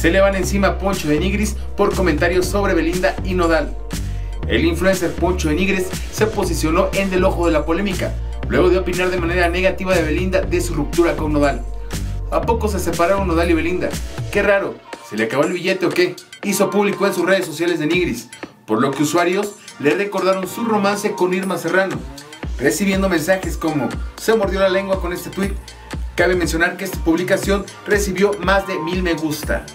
se le van encima Poncho de Nigris por comentarios sobre Belinda y Nodal. El influencer Poncho de Nigris se posicionó en el ojo de la polémica, luego de opinar de manera negativa de Belinda de su ruptura con Nodal. ¿A poco se separaron Nodal y Belinda? Qué raro, ¿se le acabó el billete o qué? Hizo público en sus redes sociales de Nigris, por lo que usuarios le recordaron su romance con Irma Serrano, recibiendo mensajes como se mordió la lengua con este tweet. Cabe mencionar que esta publicación recibió más de mil me gusta.